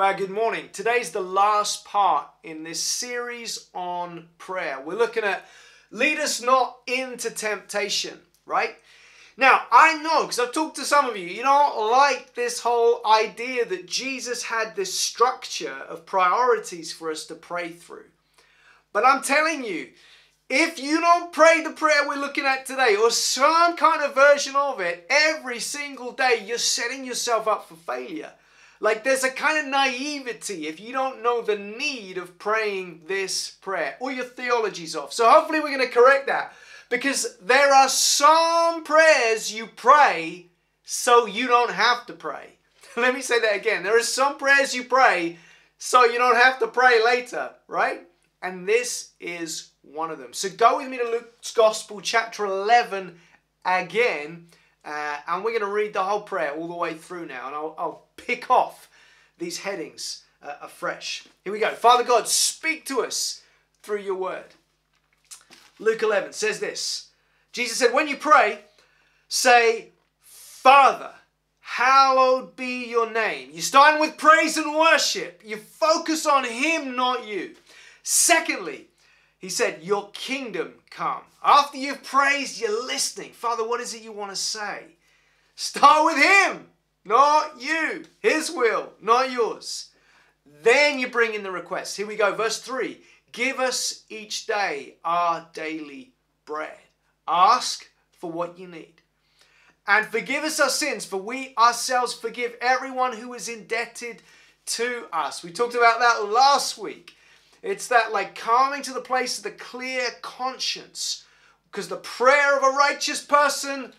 Well, good morning. Today's the last part in this series on prayer. We're looking at lead us not into temptation, right? Now, I know because I've talked to some of you, you don't like this whole idea that Jesus had this structure of priorities for us to pray through. But I'm telling you, if you don't pray the prayer we're looking at today or some kind of version of it every single day, you're setting yourself up for failure. Like there's a kind of naivety if you don't know the need of praying this prayer or your theology's off. So hopefully we're going to correct that because there are some prayers you pray so you don't have to pray. Let me say that again. There are some prayers you pray so you don't have to pray later, right? And this is one of them. So go with me to Luke's Gospel, chapter 11 again. Uh, and we're going to read the whole prayer all the way through now. And I'll, I'll pick off these headings uh, afresh. Here we go. Father God, speak to us through your word. Luke 11 says this Jesus said, When you pray, say, Father, hallowed be your name. You start with praise and worship. You focus on Him, not you. Secondly, he said, Your kingdom come. After you've praised, you're listening. Father, what is it you want to say? Start with Him, not you. His will, not yours. Then you bring in the request. Here we go, verse 3 Give us each day our daily bread. Ask for what you need. And forgive us our sins, for we ourselves forgive everyone who is indebted to us. We talked about that last week. It's that like coming to the place of the clear conscience. Because the prayer of a righteous person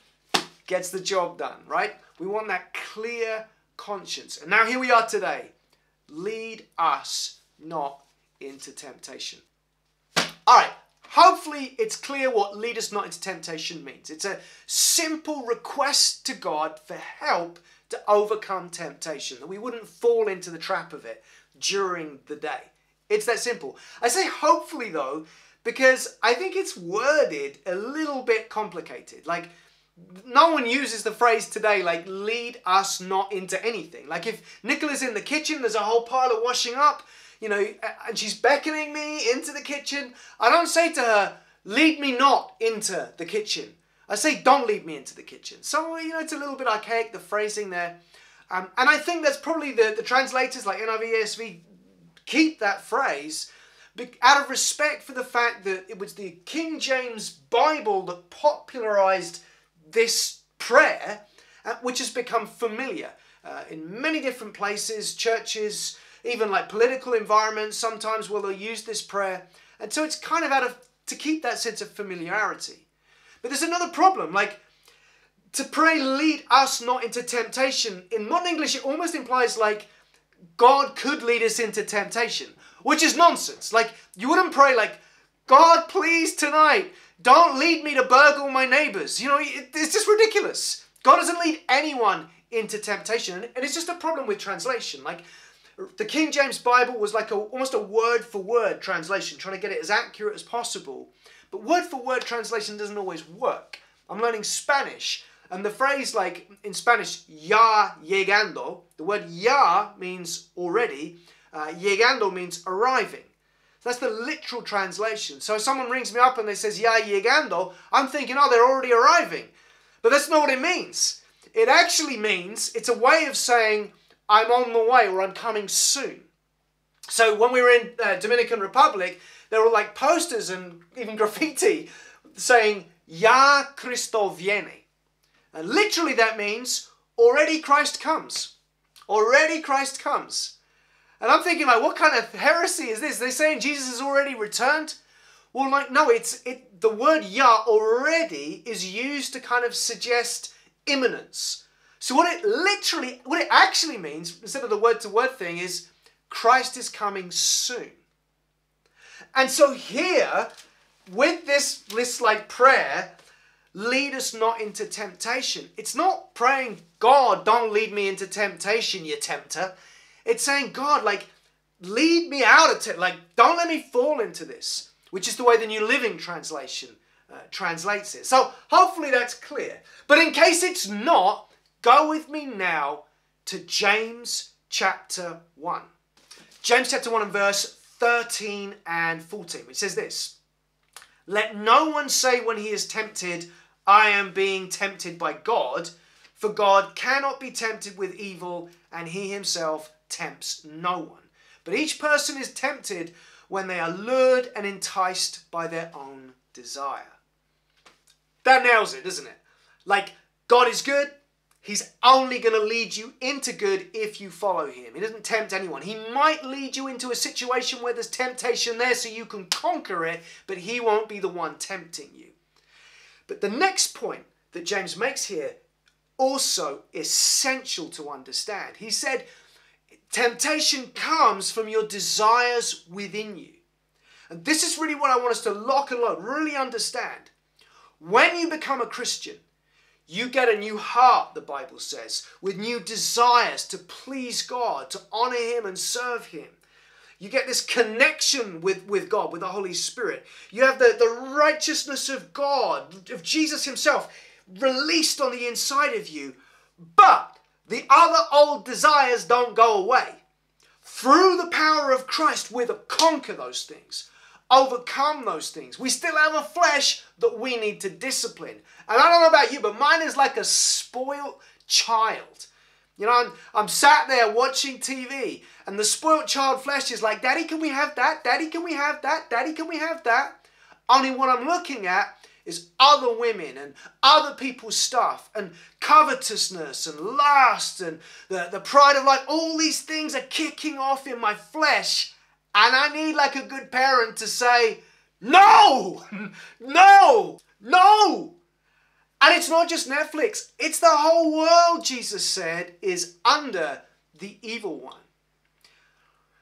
gets the job done, right? We want that clear conscience. And now here we are today. Lead us not into temptation. All right, hopefully it's clear what lead us not into temptation means. It's a simple request to God for help to overcome temptation, that we wouldn't fall into the trap of it during the day. It's that simple. I say hopefully though, because I think it's worded a little bit complicated. Like, no one uses the phrase today like lead us not into anything. Like if Nicola's in the kitchen, there's a whole pile of washing up, you know, and she's beckoning me into the kitchen. I don't say to her, lead me not into the kitchen. I say, don't lead me into the kitchen. So, you know, it's a little bit archaic, the phrasing there. Um, and I think that's probably the, the translators like NIV, ESV keep that phrase out of respect for the fact that it was the King James Bible that popularized this prayer, uh, which has become familiar uh, in many different places, churches, even like political environments, sometimes will they use this prayer. And so it's kind of out of to keep that sense of familiarity. But there's another problem, like to pray, lead us not into temptation. In modern English, it almost implies like God could lead us into temptation, which is nonsense. Like, you wouldn't pray, like, God, please tonight, don't lead me to burgle my neighbors. You know, it's just ridiculous. God doesn't lead anyone into temptation. And it's just a problem with translation. Like, the King James Bible was like a, almost a word for word translation, trying to get it as accurate as possible. But word for word translation doesn't always work. I'm learning Spanish, and the phrase, like in Spanish, ya llegando, the word ya means already, uh, llegando means arriving. That's the literal translation. So if someone rings me up and they says ya llegando, I'm thinking, oh, they're already arriving. But that's not what it means. It actually means it's a way of saying I'm on the way or I'm coming soon. So when we were in uh, Dominican Republic, there were like posters and even graffiti saying Ya Cristo viene. And literally that means already Christ comes. Already Christ comes. And I'm thinking like, what kind of heresy is this? They're saying Jesus has already returned? Well, like, no, it's it. The word "ya" already is used to kind of suggest imminence. So what it literally, what it actually means, instead of the word-to-word thing, is Christ is coming soon. And so here, with this this like prayer, lead us not into temptation. It's not praying, God, don't lead me into temptation, you tempter. It's saying, God, like, lead me out of it. Like, don't let me fall into this, which is the way the New Living Translation uh, translates it. So hopefully that's clear. But in case it's not, go with me now to James chapter 1. James chapter 1 and verse 13 and 14, which says this Let no one say when he is tempted, I am being tempted by God, for God cannot be tempted with evil, and he himself tempts no one. But each person is tempted when they are lured and enticed by their own desire. That nails it, doesn't it? Like, God is good. He's only going to lead you into good if you follow him. He doesn't tempt anyone. He might lead you into a situation where there's temptation there so you can conquer it, but he won't be the one tempting you. But the next point that James makes here also essential to understand. He said, temptation comes from your desires within you. And this is really what I want us to lock and load, really understand. When you become a Christian, you get a new heart, the Bible says, with new desires to please God, to honor Him and serve Him. You get this connection with, with God, with the Holy Spirit. You have the, the righteousness of God, of Jesus Himself, released on the inside of you. But the other old desires don't go away. Through the power of Christ, we're to conquer those things overcome those things. We still have a flesh that we need to discipline. And I don't know about you, but mine is like a spoiled child. You know, I'm, I'm sat there watching TV, and the spoiled child flesh is like, Daddy, can we have that? Daddy, can we have that? Daddy, can we have that? Only what I'm looking at is other women and other people's stuff and covetousness and lust and the, the pride of life. All these things are kicking off in my flesh and I need like a good parent to say, no, no, no. And it's not just Netflix, it's the whole world, Jesus said, is under the evil one.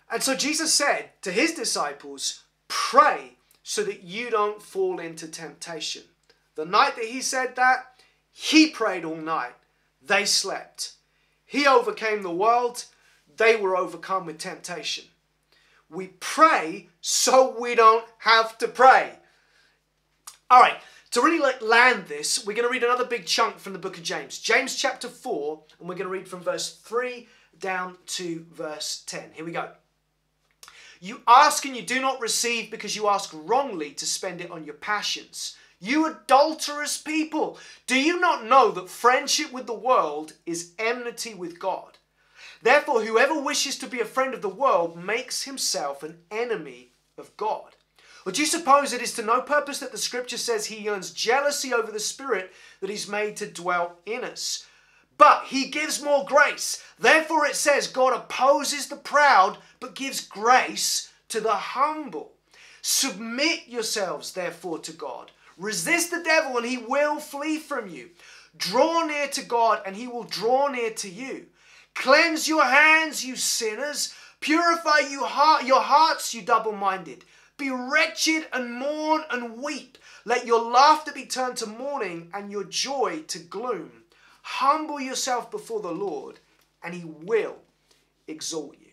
And so Jesus said to his disciples, pray so that you don't fall into temptation. The night that he said that, he prayed all night. They slept. He overcame the world. They were overcome with temptation. We pray so we don't have to pray. All right, to really like land this, we're going to read another big chunk from the book of James. James chapter 4, and we're going to read from verse 3 down to verse 10. Here we go. You ask and you do not receive because you ask wrongly to spend it on your passions. You adulterous people, do you not know that friendship with the world is enmity with God? Therefore, whoever wishes to be a friend of the world makes himself an enemy of God. Or do you suppose it is to no purpose that the scripture says he yearns jealousy over the Spirit that he's made to dwell in us? But he gives more grace. Therefore, it says God opposes the proud, but gives grace to the humble. Submit yourselves, therefore, to God. Resist the devil, and he will flee from you. Draw near to God, and he will draw near to you. Cleanse your hands, you sinners. Purify you heart, your hearts, you double minded. Be wretched and mourn and weep. Let your laughter be turned to mourning and your joy to gloom. Humble yourself before the Lord, and he will exalt you.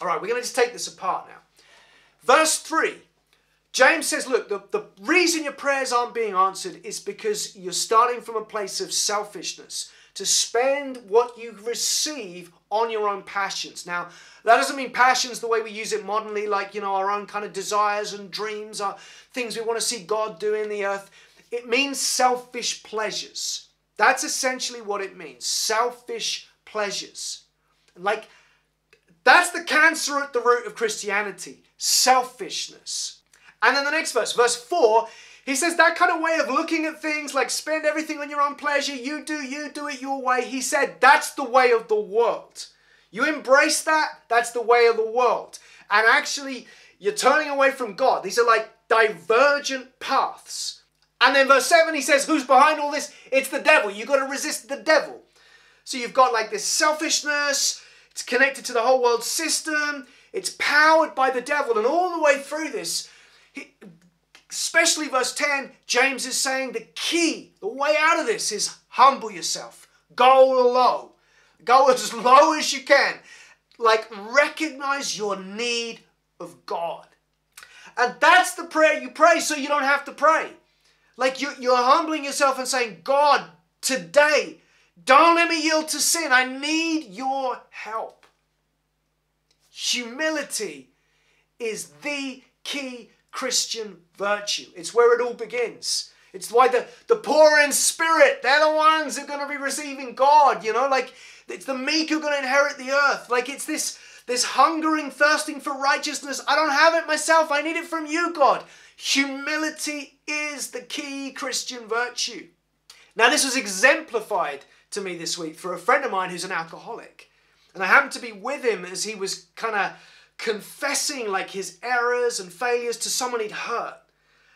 All right, we're going to just take this apart now. Verse 3 James says, Look, the, the reason your prayers aren't being answered is because you're starting from a place of selfishness to spend what you receive on your own passions. Now, that doesn't mean passions the way we use it modernly, like, you know, our own kind of desires and dreams, are things we want to see God do in the earth. It means selfish pleasures. That's essentially what it means selfish pleasures. Like, that's the cancer at the root of Christianity selfishness. And then the next verse, verse 4, he says that kind of way of looking at things, like spend everything on your own pleasure, you do, you do it your way. He said that's the way of the world. You embrace that, that's the way of the world. And actually, you're turning away from God. These are like divergent paths. And then verse 7, he says, Who's behind all this? It's the devil. You've got to resist the devil. So you've got like this selfishness, it's connected to the whole world system, it's powered by the devil. And all the way through this, he, especially verse 10, James is saying the key, the way out of this is humble yourself. Go low. Go as low as you can. Like recognize your need of God. And that's the prayer you pray so you don't have to pray. Like you, you're humbling yourself and saying, God, today, don't let me yield to sin. I need your help. Humility is the key Christian virtue. It's where it all begins. It's why the, the poor in spirit, they're the ones who are going to be receiving God, you know, like it's the meek who are going to inherit the earth. Like it's this this hungering, thirsting for righteousness. I don't have it myself. I need it from you, God. Humility is the key Christian virtue. Now, this was exemplified to me this week for a friend of mine who's an alcoholic. And I happened to be with him as he was kind of confessing like his errors and failures to someone he'd hurt.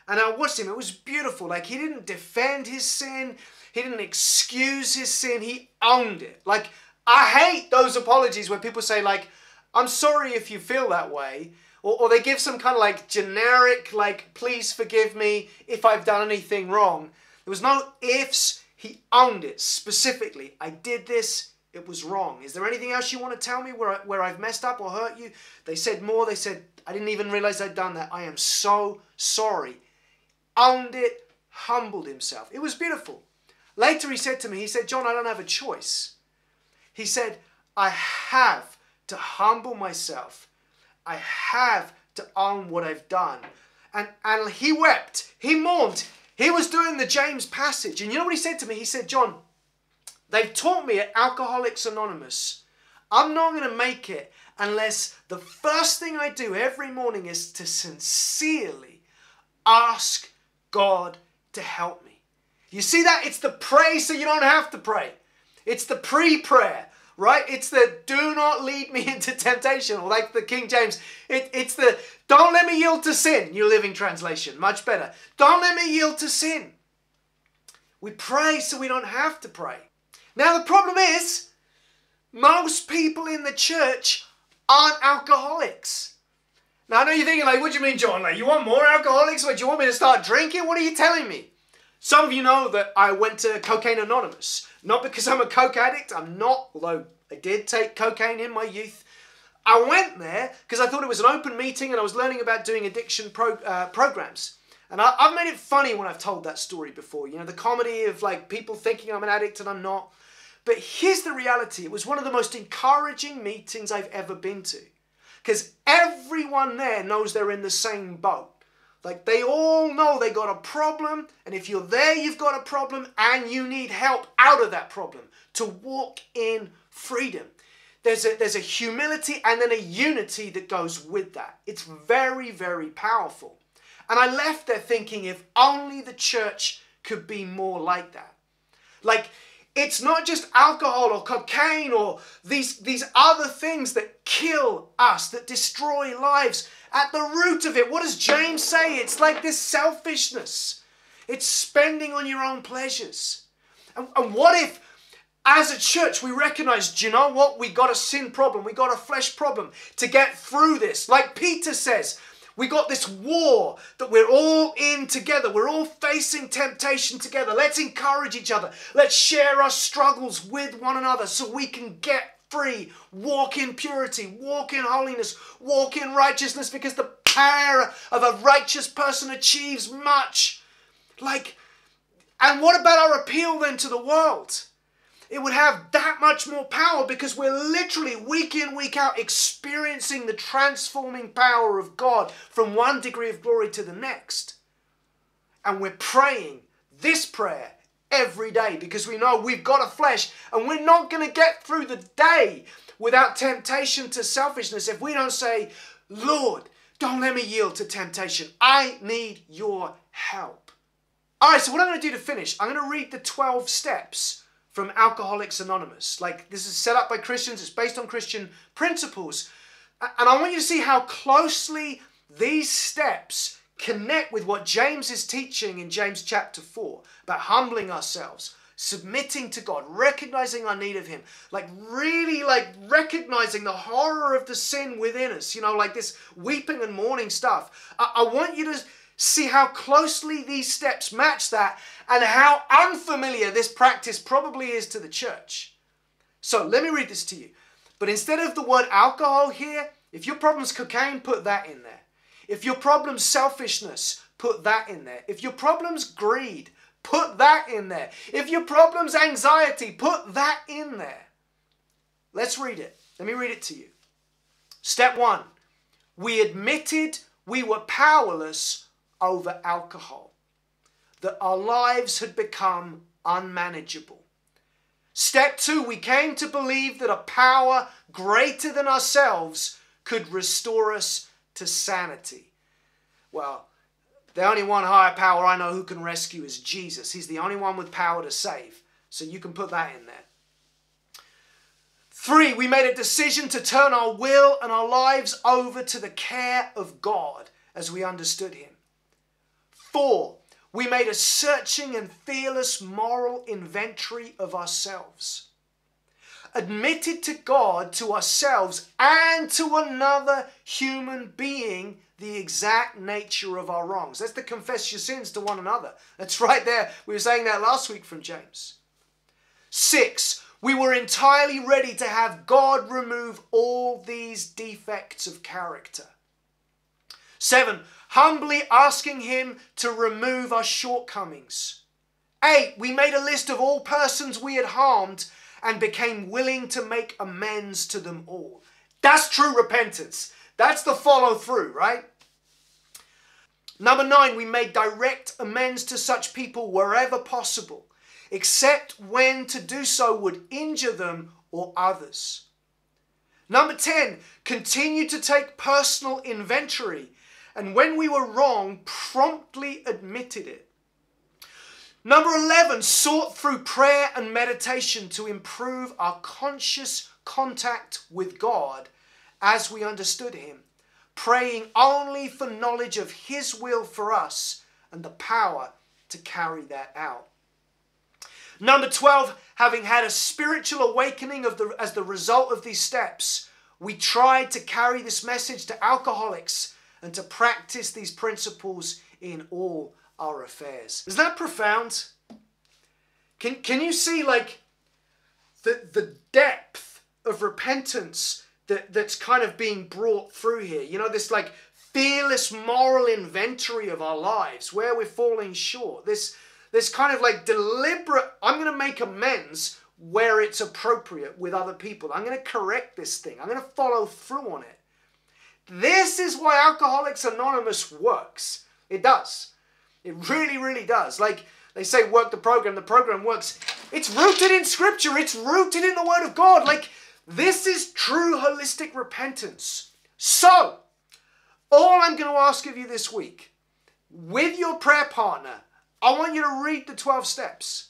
And I watched him. It was beautiful. Like he didn't defend his sin. He didn't excuse his sin. He owned it. Like I hate those apologies where people say like, I'm sorry if you feel that way. Or, or they give some kind of like generic, like, please forgive me if I've done anything wrong. There was no ifs. He owned it specifically. I did this. It was wrong. Is there anything else you want to tell me where, where I've messed up or hurt you? They said more. They said, I didn't even realize I'd done that. I am so sorry. Owned it, humbled himself. It was beautiful. Later, he said to me, he said, John, I don't have a choice. He said, I have to humble myself. I have to own what I've done. And, and he wept. He mourned. He was doing the James passage. And you know what he said to me? He said, John, they've taught me at Alcoholics Anonymous, I'm not going to make it unless the first thing I do every morning is to sincerely ask God to help me. You see that? It's the pray so you don't have to pray. It's the pre prayer right? It's the do not lead me into temptation, or like the King James, it, it's the don't let me yield to sin, New Living Translation, much better. Don't let me yield to sin. We pray so we don't have to pray. Now, the problem is, most people in the church aren't alcoholics. Now, I know you're thinking, like, what do you mean, John? Like, you want more alcoholics? What, do you want me to start drinking? What are you telling me? Some of you know that I went to Cocaine Anonymous. Not because I'm a coke addict, I'm not, although I did take cocaine in my youth. I went there because I thought it was an open meeting and I was learning about doing addiction pro, uh, programs. And I, have made it funny when I've told that story before. You know, the comedy of like people thinking I'm an addict and I'm not. But here's the reality it was one of the most encouraging meetings I've ever been to. Because everyone there knows they're in the same boat. Like they all know they got a problem, and if you're there, you've got a problem, and you need help out of that problem to walk in freedom. There's a, there's a humility and then a unity that goes with that. It's very, very powerful. And I left there thinking if only the church could be more like that. Like, it's not just alcohol or cocaine or these, these other things that kill us, that destroy lives. At the root of it, what does James say? It's like this selfishness. It's spending on your own pleasures. And, and what if, as a church, we recognize, do you know what? We got a sin problem, we got a flesh problem to get through this. Like Peter says, we got this war that we're all in together. We're all facing temptation together. Let's encourage each other. Let's share our struggles with one another so we can get free, walk in purity, walk in holiness, walk in righteousness because the power of a righteous person achieves much. Like, and what about our appeal then to the world? It would have that much more power because we're literally week in, week out experiencing the transforming power of God from one degree of glory to the next. And we're praying this prayer every day because we know we've got a flesh and we're not going to get through the day without temptation to selfishness if we don't say, Lord, don't let me yield to temptation. I need your help. All right, so what I'm going to do to finish, I'm going to read the 12 steps from Alcoholics Anonymous. Like, this is set up by Christians, it's based on Christian principles. And I want you to see how closely these steps connect with what James is teaching in James chapter 4 about humbling ourselves, submitting to God, recognizing our need of Him, like really like recognizing the horror of the sin within us, you know, like this weeping and mourning stuff. I, I want you to see how closely these steps match that and how unfamiliar this practice probably is to the church. So let me read this to you. But instead of the word alcohol here, if your problem's cocaine, put that in there. If your problem's selfishness, put that in there. If your problem's greed, put that in there. If your problem's anxiety, put that in there. Let's read it. Let me read it to you. Step one, we admitted we were powerless over alcohol, that our lives had become unmanageable. Step two, we came to believe that a power greater than ourselves could restore us to sanity. Well, the only one higher power I know who can rescue is Jesus. He's the only one with power to save. So you can put that in there. Three, we made a decision to turn our will and our lives over to the care of God as we understood Him. Four, we made a searching and fearless moral inventory of ourselves. Admitted to God, to ourselves, and to another human being the exact nature of our wrongs. That's to confess your sins to one another. That's right there. We were saying that last week from James. Six, we were entirely ready to have God remove all these defects of character. Seven, humbly asking Him to remove our shortcomings. Eight, we made a list of all persons we had harmed and became willing to make amends to them all. That's true repentance. That's the follow through, right? Number nine, we made direct amends to such people wherever possible, except when to do so would injure them or others. Number 10, continue to take personal inventory and when we were wrong, promptly admitted it. Number 11, sought through prayer and meditation to improve our conscious contact with God as we understood Him, praying only for knowledge of His will for us and the power to carry that out. Number 12, having had a spiritual awakening of the, as the result of these steps, we tried to carry this message to alcoholics and to practice these principles in all our affairs. Is that profound? Can, can you see like the, the depth of repentance that, that's kind of being brought through here? You know, this like fearless moral inventory of our lives, where we're falling short. This, this kind of like deliberate, I'm going to make amends where it's appropriate with other people. I'm going to correct this thing. I'm going to follow through on it. This is why Alcoholics Anonymous works. It does. It really, really does. Like they say, work the program, the program works. It's rooted in Scripture, it's rooted in the Word of God. Like this is true holistic repentance. So, all I'm going to ask of you this week, with your prayer partner, I want you to read the 12 steps.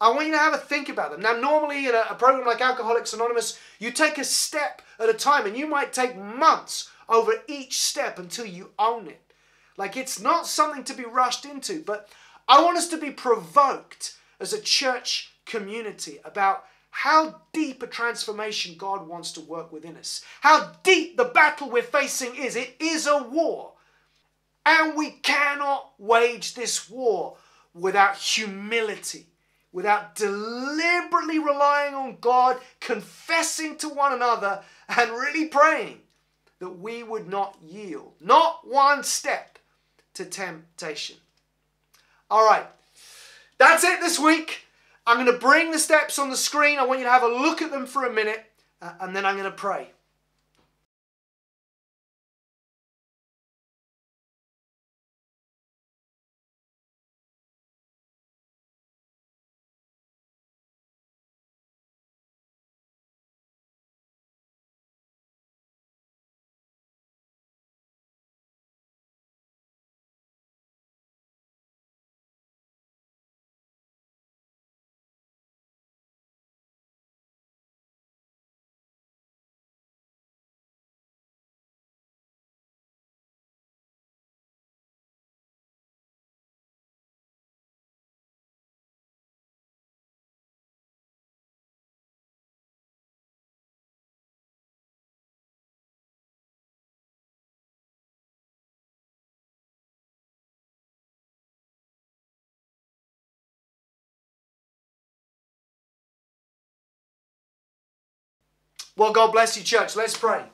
I want you to have a think about them. Now, normally in a, a program like Alcoholics Anonymous, you take a step at a time and you might take months over each step until you own it. Like it's not something to be rushed into, but I want us to be provoked as a church community about how deep a transformation God wants to work within us. How deep the battle we're facing is. It is a war. And we cannot wage this war without humility, without deliberately relying on God, confessing to one another, and really praying that we would not yield, not one step to temptation. All right, that's it this week. I'm going to bring the steps on the screen. I want you to have a look at them for a minute, uh, and then I'm going to pray. Well, God bless you, church. Let's pray.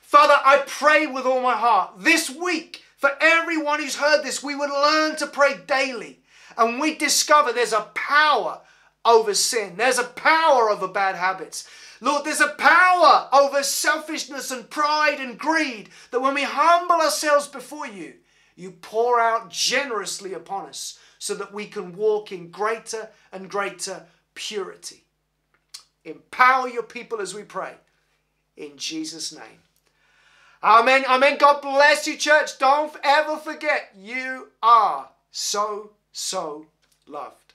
Father, I pray with all my heart this week for everyone who's heard this, we would learn to pray daily and we discover there's a power over sin. There's a power over bad habits. Lord, there's a power over selfishness and pride and greed that when we humble ourselves before you, you pour out generously upon us so that we can walk in greater and greater purity. Empower your people as we pray. In Jesus' name. Amen. Amen. God bless you, church. Don't ever forget you are so, so loved.